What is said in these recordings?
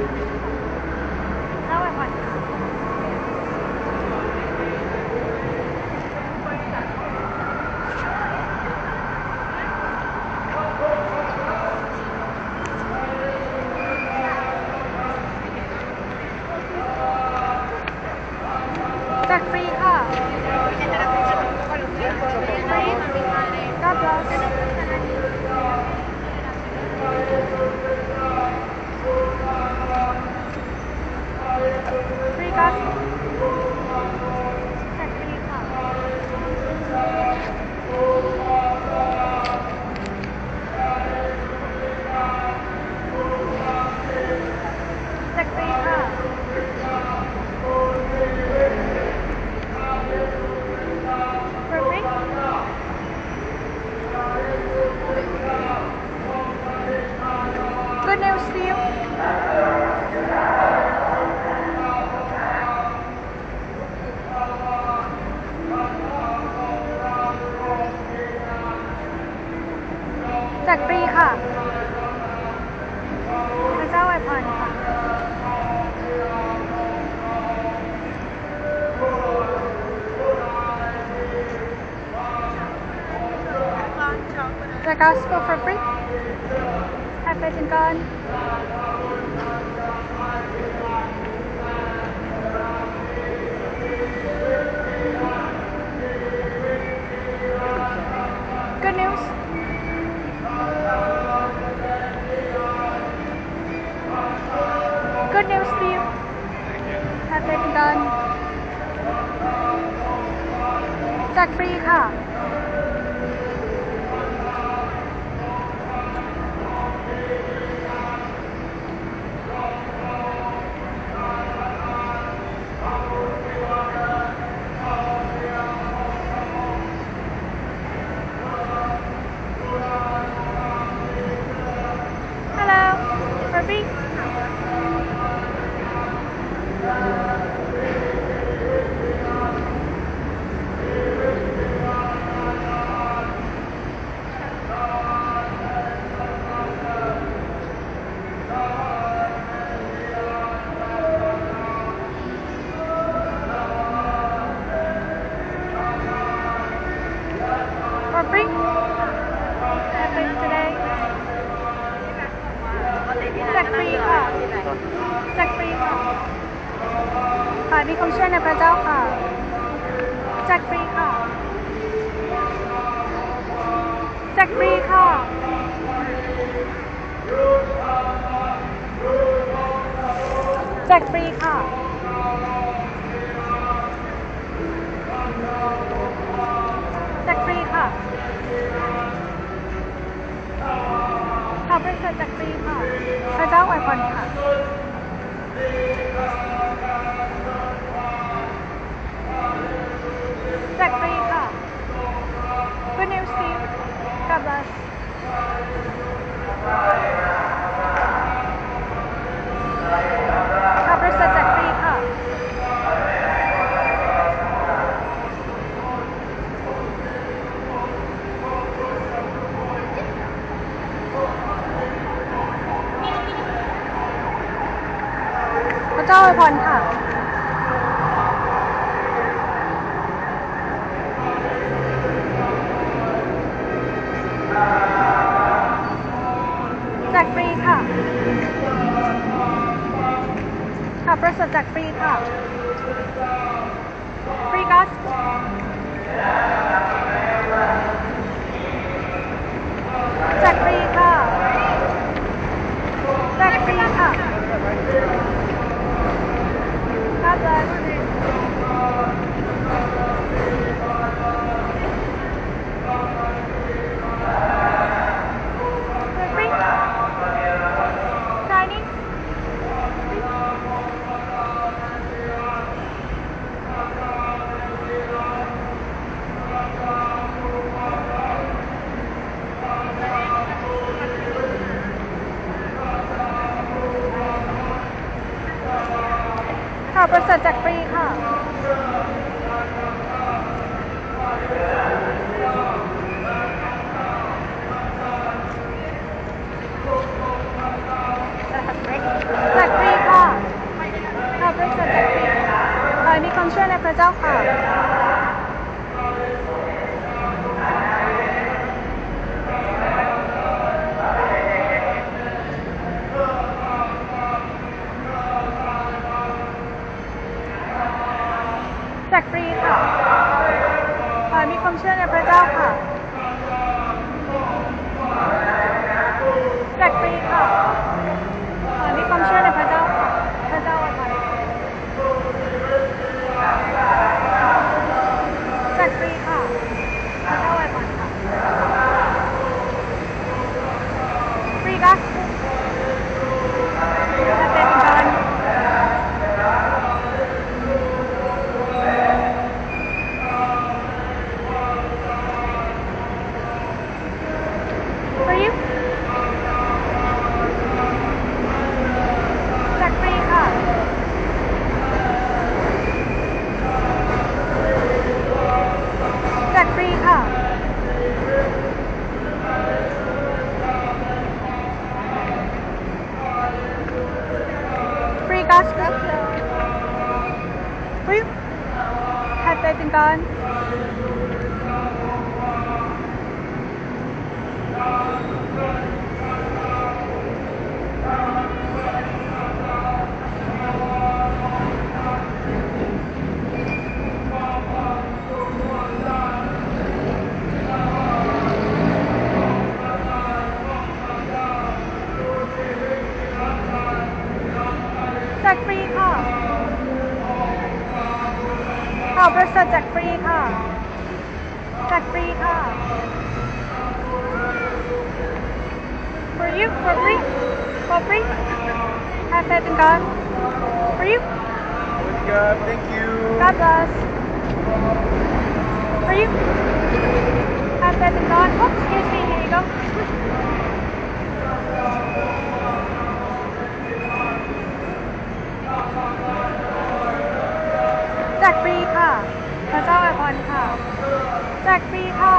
Thank you. Thank you. สดจากฟรีค่ะ fuerza de ataque. on. Free have faith in God for you God, thank you. God bless for you have faith in God oh excuse me here you go แจกฟรีค่ะพระเจ้าอวยพรค่ะแจกฟรีค่ะ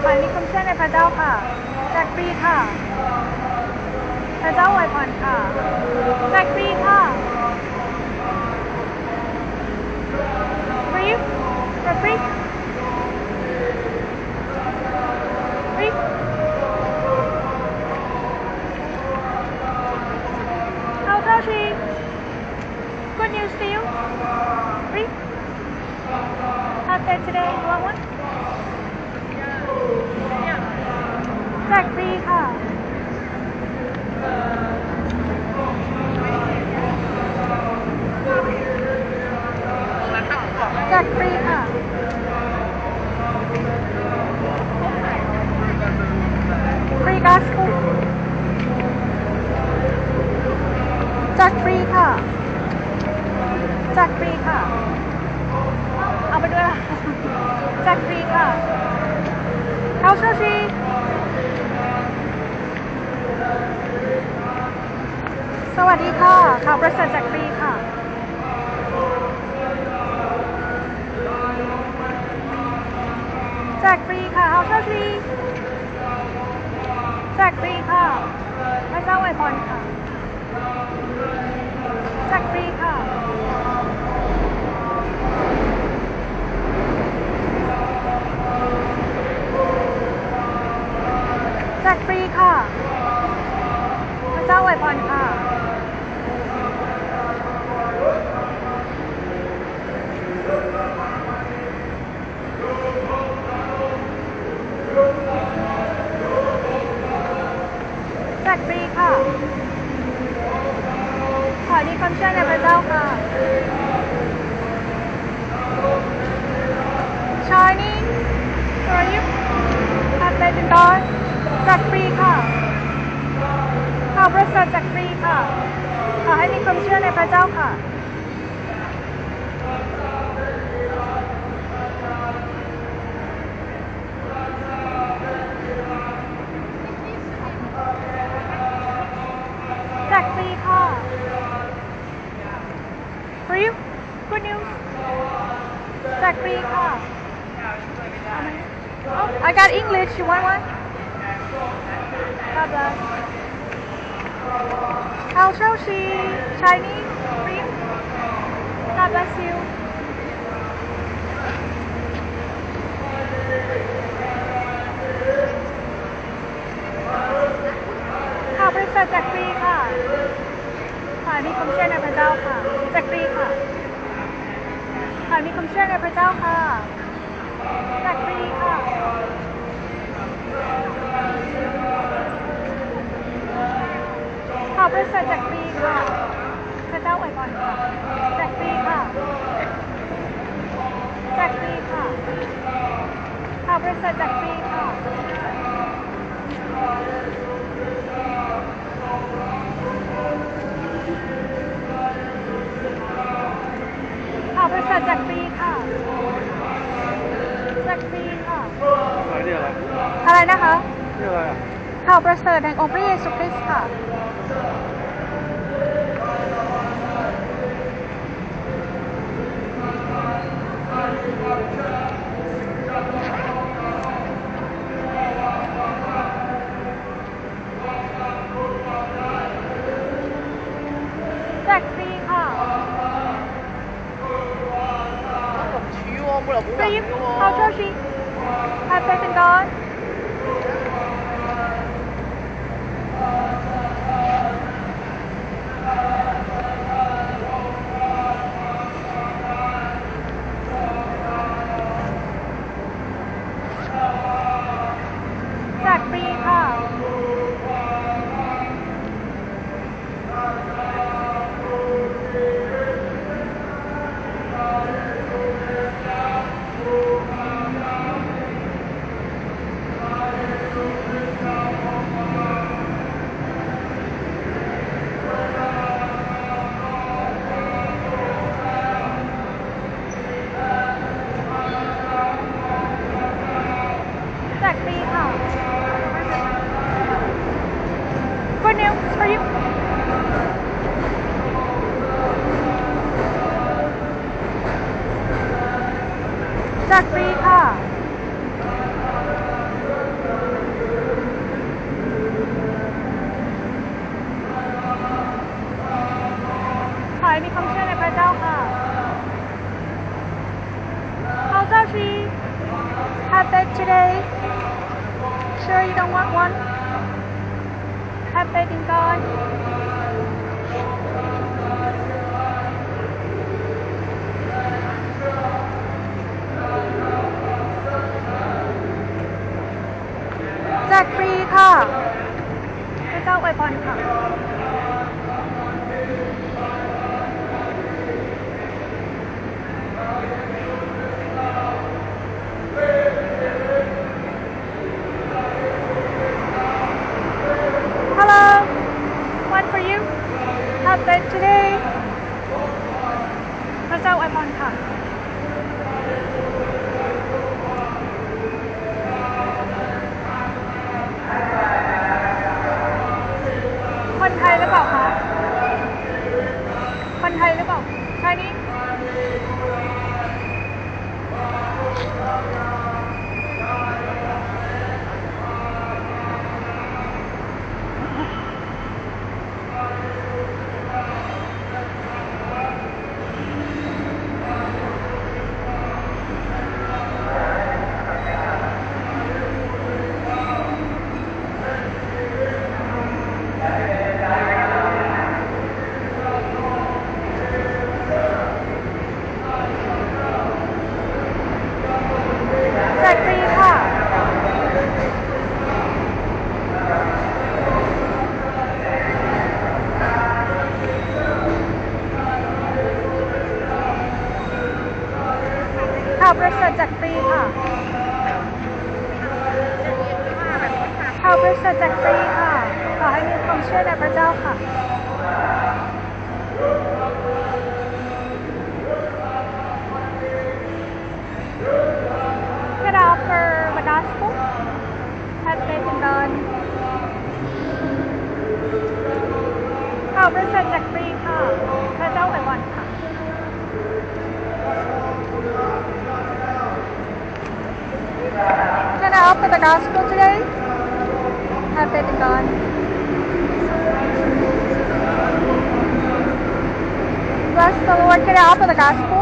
ขอให้มีความเชื่อในพระเจ้าค่ะแจกฟรีค่ะ พระเจ้าอวยพรค่ะ แจกฟรีค่ะ free for free free How tell she good news to you free out there today you want one แจกฟ แจกฟรีค่ะ ฟรีกาสคูแจกฟรีค่ะแจกฟรีค่ะ เอาไปด้วยล่ะแจกฟรีค่ะ เอาเชาชีสวัสดีค่ะข่าวประเสริฐแจกฟรีค่ะ ค่ะอะไรนี่อะไรอะไรนะคะนี่อะไรอะข่าวประเสริฐแห่งองค์พระเยซูคริสต์ค่ะจากซีค่ะซีเขาเชื่อซี have faith in God? subscribe. the gas for today at God. Bless the Lord. Get out of the gospel.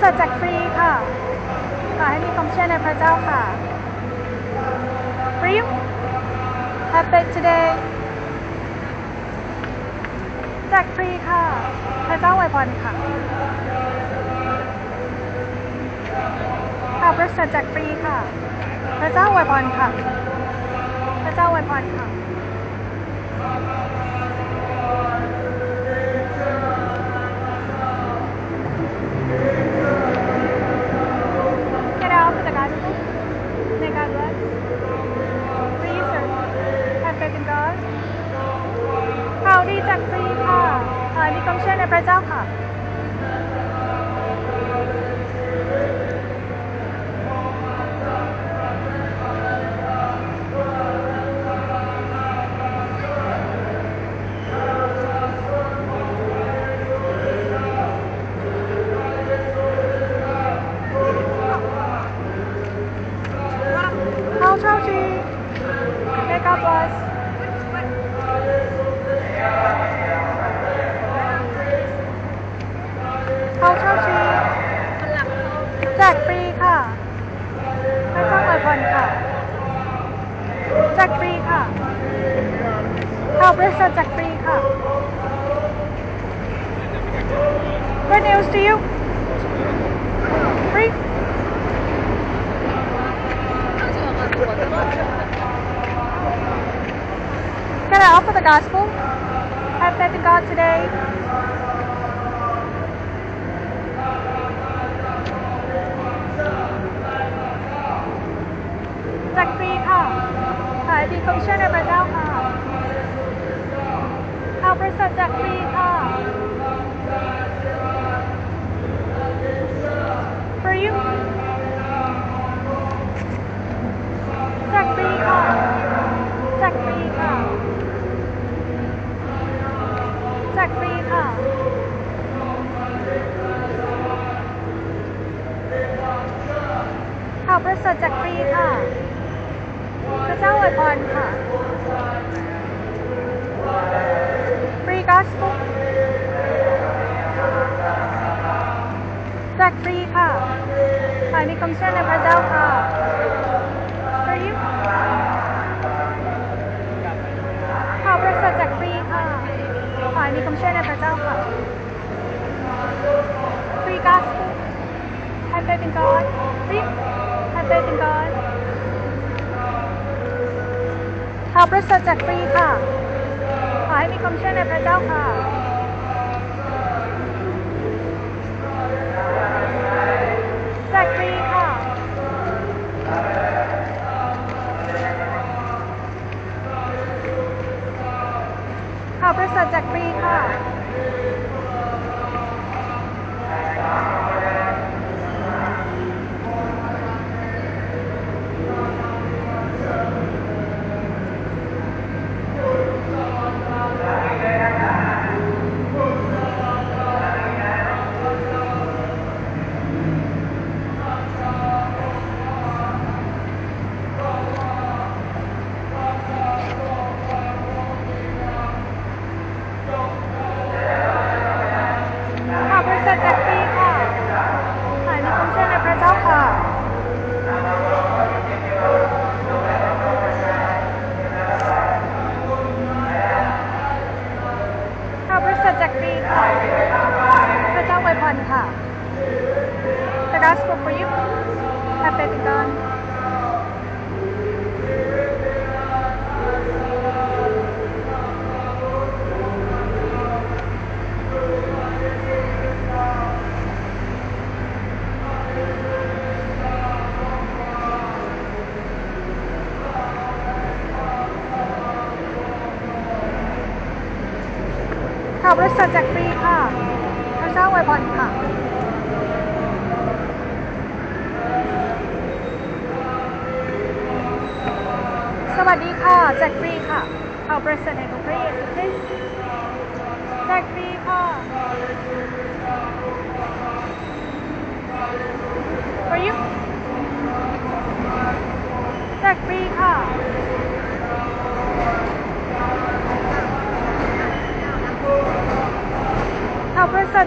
สดจากฟรีค่ะขอให้มีความเชื่อในพระเจ้าค่ะฟรีแ you happy today? แจกฟรีค่ะ พระเจ้าไวยพรค่ะค่วปริษัทแจกฟรีค่ะ พระเจ้าไวยพรค่ะ พระเจ้าไวยพรค่ะ 拍照 กฟรีค่ะฝ่ายมีคำเชื่อในพระเจ้าค่ะ For you ข่าวประเสริฐแจกฟรีค่ะฝ่ายมีคำเชื่อในพระเจ้าค่ะ Free gospel I faith in God Free I faith in God ข่าวประเสริฐแจกฟรีค่ะฝ่ายมีคำเชื่อในพระเจ้าค่ะ such a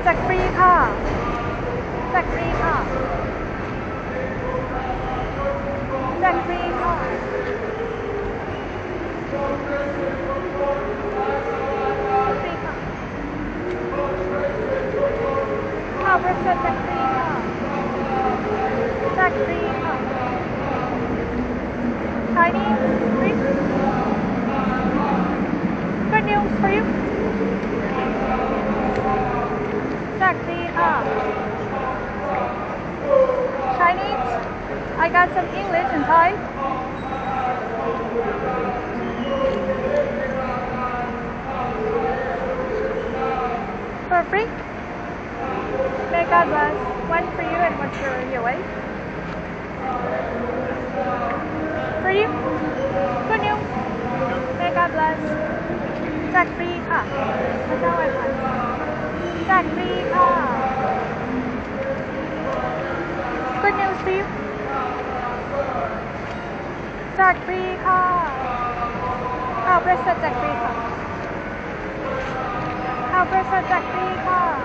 จัดฟรีค่ะ God bless. One for you and one for your wife. For you? For you. May God bless. Zakriha. That's how I want. Zakriha. Good news for you. Zakriha. How blessed Zakriha. How blessed Zakriha.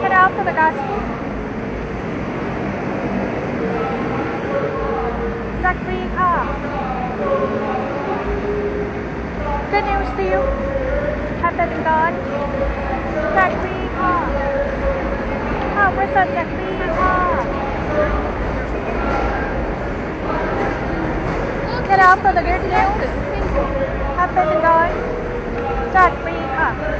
cut out for the gospel? Zachary Carr. Good news to you. God. Zachary Carr. Zachary Carr? Cut out for the good news. God. Zachary Carr. Ah.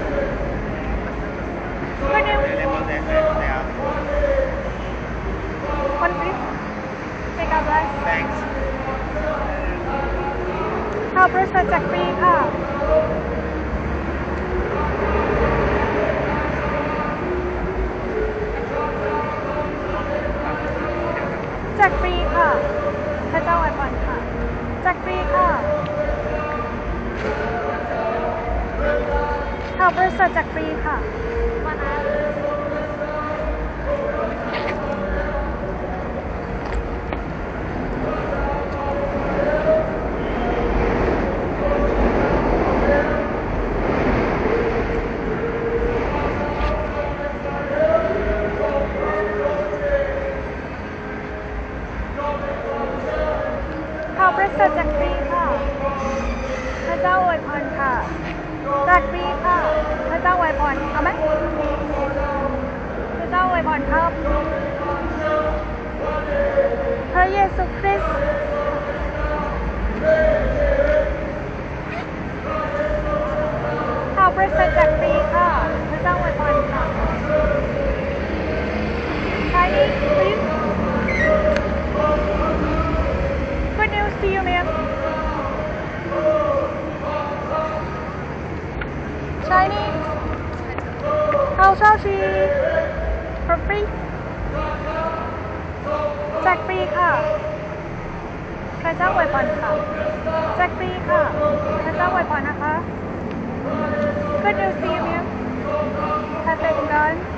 ฟรีแจ็คปีค่ะพระเจ้าอวยพรค่ะแจ็คปีค่ะพระเจ้าอวยพรนะคะ Good news to you, ma'am. Have faith in God.